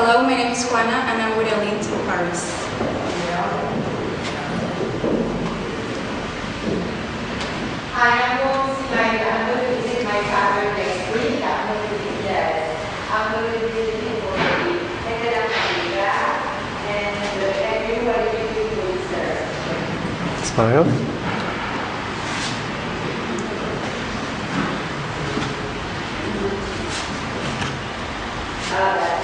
Hello, my name is Juana and I'm with Elite Paris. I am going to see my, I'm going to visit my father next week. I'm going to visit. I'm going to visit him for. And and everybody will sir. Smile. Uh,